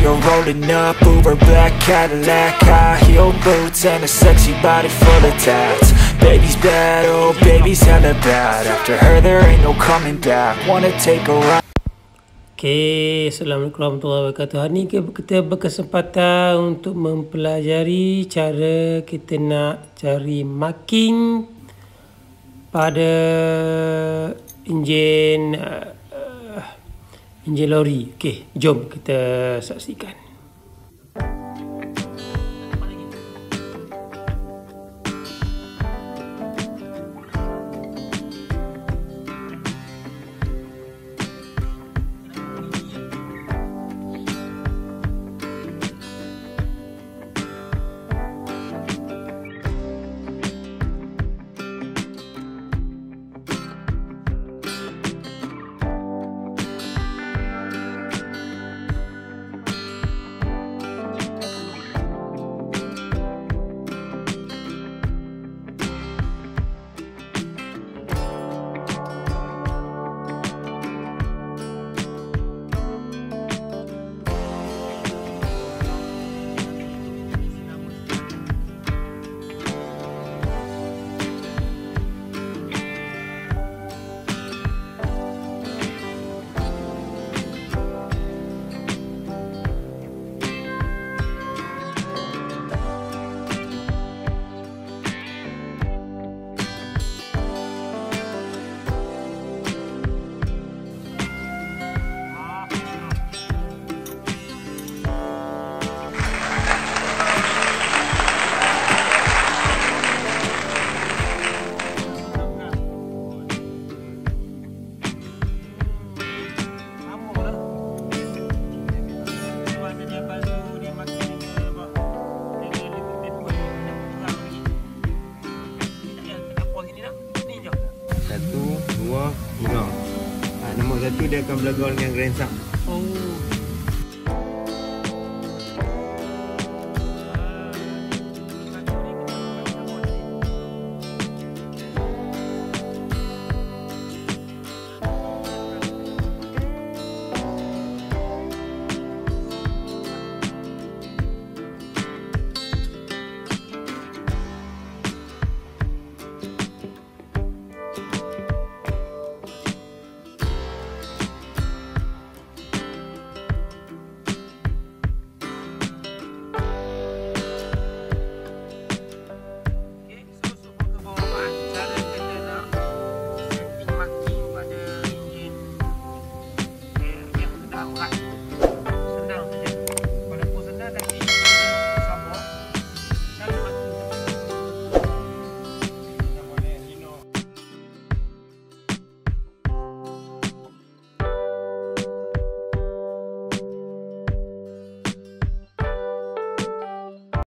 Open up, Uber black Cadillac High heel boots and a sexy body full of tats. Baby's bad, oh baby's hella bad. After her there ain't no coming back. Wanna take a ride? Okay, Assalamualaikum warahmatullahi wabarakatuh. Hari ini kita berkesempatan untuk mempelajari cara kita nak cari marking pada enjin uh, enjin lori. Okay, jom kita saksikan. Satu dia akan bergaul dengan Grand Sam. Oh. 我来